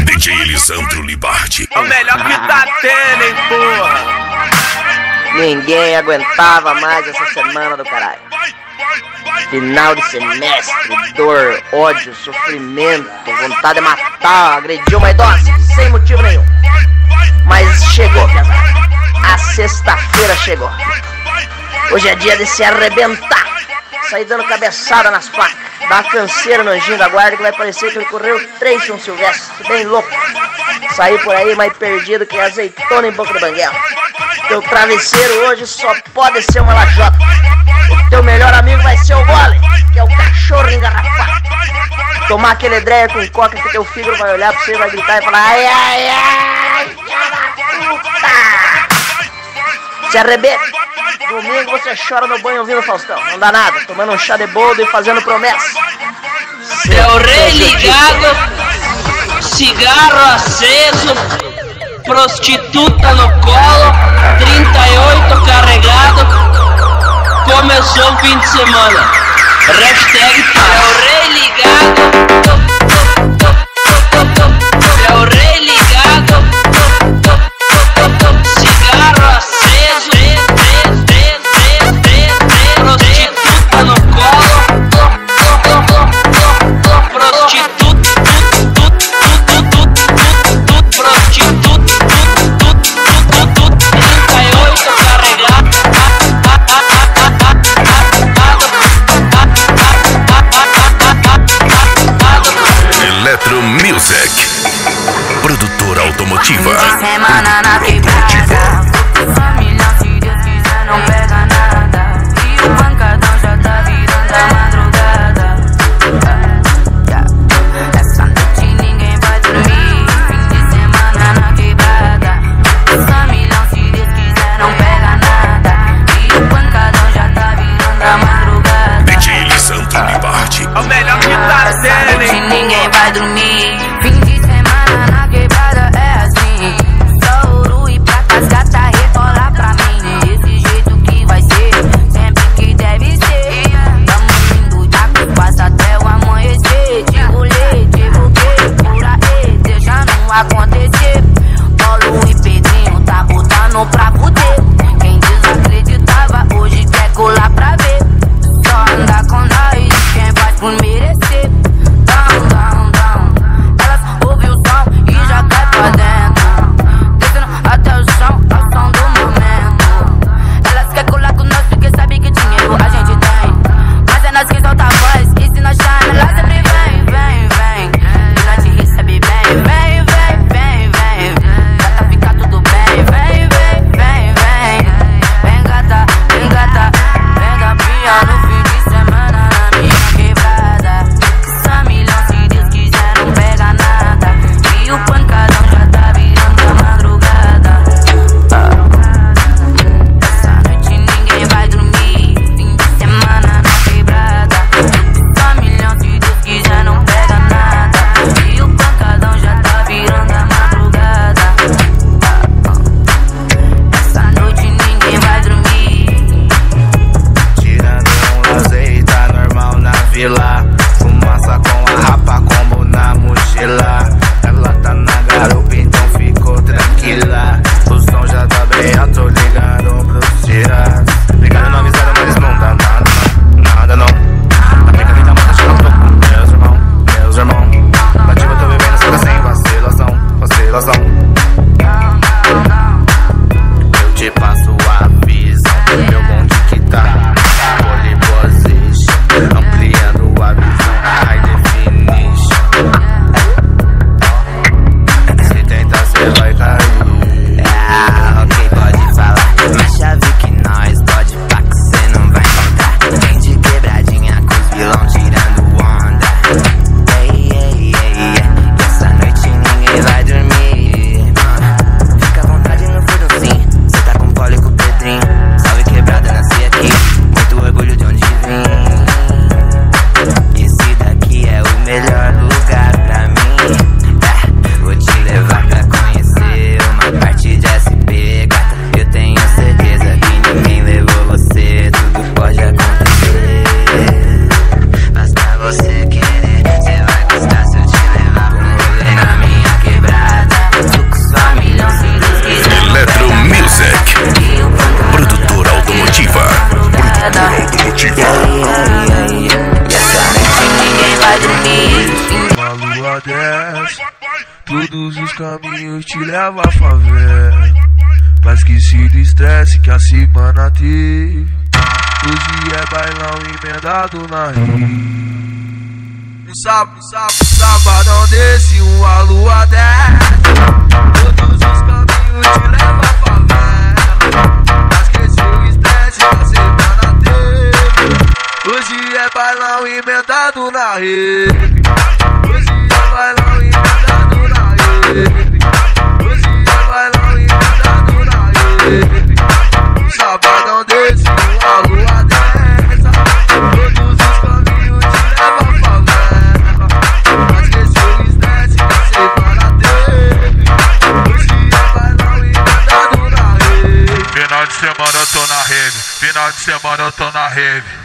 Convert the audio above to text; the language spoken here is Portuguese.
DJ Lisandro Libardi. É o melhor que tá tendo, hein, porra. Ninguém aguentava mais essa semana do caralho. Final de semestre, dor, ódio, sofrimento, vontade de matar, agredir uma idosa, sem motivo nenhum. Mas chegou, pesado. A sexta-feira chegou. Hoje é dia de se arrebentar. Sair dando cabeçada nas placas. Dar canseira no anjinho da guarda que vai parecer que ele correu três São Silvestre. Bem louco. Sair por aí mais perdido que azeitona em boca do banguela. Teu travesseiro hoje só pode ser uma lajota. O teu melhor amigo vai ser o gole, que é o cachorro engarrafado. Tomar aquele dreia com coca que teu filho vai olhar pra você e vai gritar e falar ai, ai, ai, puta. Se arrebenta. Domingo você chora no banho ouvindo Faustão. Não dá nada. Tomando um chá de boldo e fazendo promessa. O rei ligado, cigarro aceso, prostituta no colo, 38 carregado. Começou o fim de semana. Hashtag. É o rei ligado. Music. Produtora automotiva. Semana na I want dessa. Todos os caminhos te levam à favela. Pra esquecer do estresse que a semana teve. Hoje é bailão emendado na rede. No sábado, sábado, sabadão desse, uma lua dessa. Todos os caminhos te levam à favela. Pra esquecer o estresse que a semana teve. Hoje é bailão emendado na rede. Final de semana eu tô na rave, final de semana eu tô na rave.